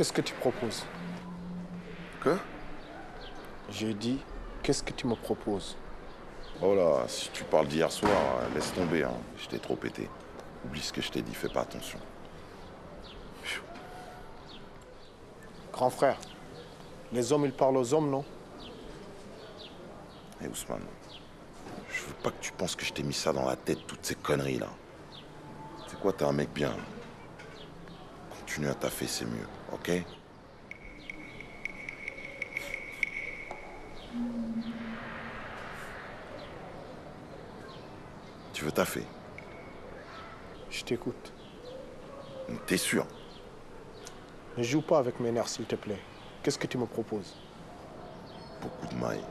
Qu'est-ce que tu proposes Quoi? J'ai dit, qu'est-ce que tu me proposes? Oh là, si tu parles d'hier soir, laisse tomber, hein. je t'ai trop pété. Oublie ce que je t'ai dit, fais pas attention. Grand frère, les hommes, ils parlent aux hommes, non? Hé Ousmane, je veux pas que tu penses que je t'ai mis ça dans la tête, toutes ces conneries là. C'est quoi, t'es un mec bien? Continue à taffer, c'est mieux, ok? Tu veux taffer? Je t'écoute. T'es sûr? Ne joue pas avec mes nerfs, s'il te plaît. Qu'est-ce que tu me proposes? Beaucoup de mailles.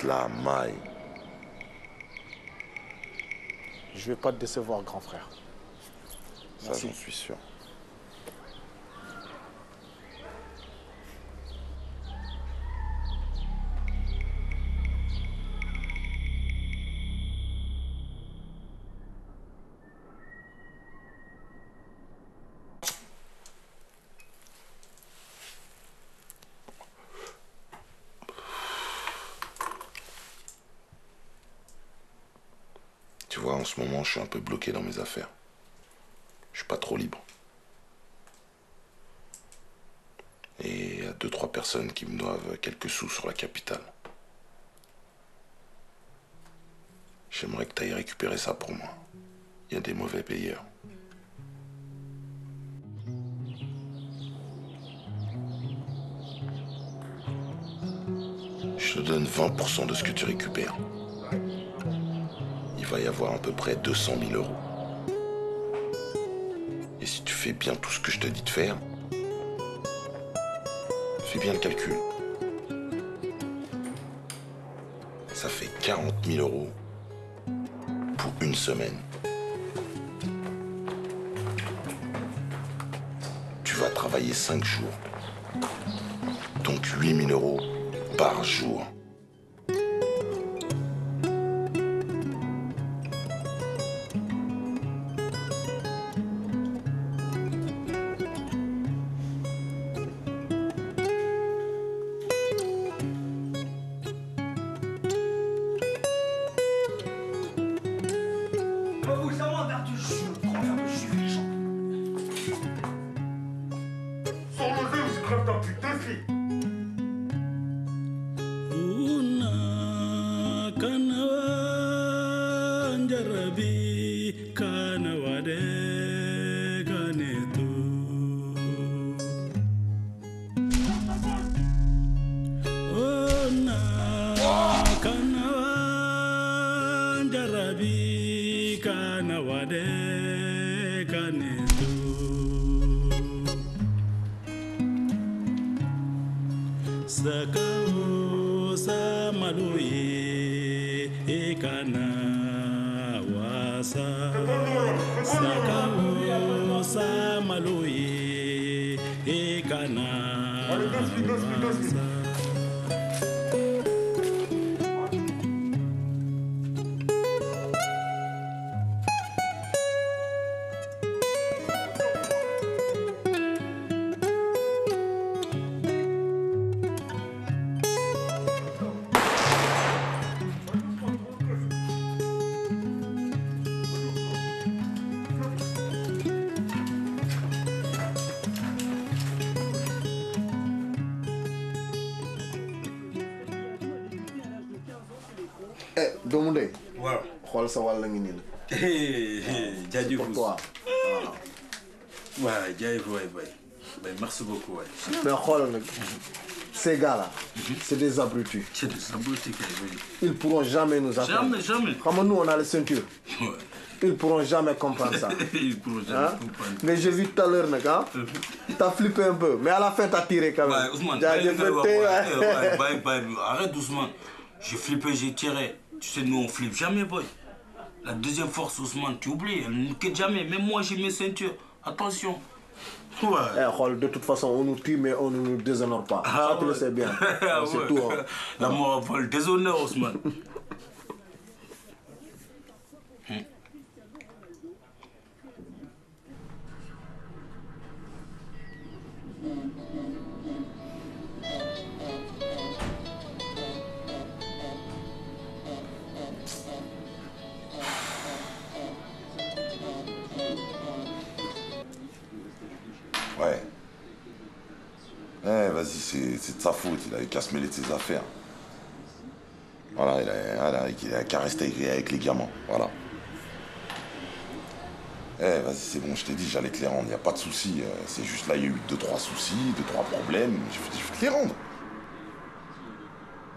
De la maille. Je vais pas te décevoir, grand frère. Ça, j'en suis sûr. En ce moment, je suis un peu bloqué dans mes affaires. Je suis pas trop libre. Et il y a deux, trois personnes qui me doivent quelques sous sur la capitale. J'aimerais que tu ailles récupérer ça pour moi. Il y a des mauvais payeurs. Je te donne 20% de ce que tu récupères. Il va y avoir à peu près 200 000 euros. Et si tu fais bien tout ce que je te dis de faire, fais bien le calcul. Ça fait 40 000 euros pour une semaine. Tu vas travailler 5 jours. Donc 8 000 euros par jour. kana wade kanetu sakao sa maluye ekana wasa sakao sa maluye wasa Eh, doomu ndey waaw. xool sa wàll ngi nii la. jaajëf pour toi. waaw jaajëf waay bay bay merci beaucoup waay. Mais xoolal nag ces gars-là, c'est des abrutis. c'est des abrutis. Ils pourront jamais nous atteindre. Jamais, jamais. Xam nga nous on a les ceintures. Ils pourront jamais comprendre ça. Ils pourront jamais Hein? comprendre. Mais j'ai vu tout à l'heure nag ah. T'as flippé un peu mais à la fin t'as tiré quand même. Ousmane, Jaajëfate, waay. Ouais. ouais, bàyyi, bàyyi. arrête doucement. J'ai flippé, j'ai tiré. Tu sais, nous on flippe jamais, boy. La deuxième force, Ousmane, tu oublies, elle ne quitte jamais. Même moi, j'ai mes ceintures. Attention. Ouais. Eh, de toute façon on nous tue mais on ne nous déshonore pas. Ah, ça tu le ouais. sais bien. Ah, C'est ouais. tout. hein. La mort vole déshonneur, Ousmane. Ouais. Eh, vas-y, c'est de sa faute. Il avait qu'à se mêler de ses affaires. Voilà, il a, voilà, il a qu'à rester avec- les gamins. Voilà. Eh, vas-y, c'est bon, je t'ai dit, j'allais te les rendre. Y a pas de souci. euh, C'est juste là, il y a eu deux, trois soucis, deux, trois problèmes. Je je vais te les rendre.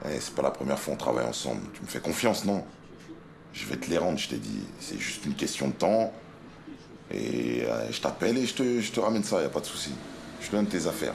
Eh, c'est pas la première fois qu'on travaille ensemble. Tu me fais confiance, non? Je vais te les rendre, je t'ai dit. C'est juste une question de temps. Et euh, je t'appelle et je te, je te ramène ça, y a pas de souci. Je te donne tes affaires.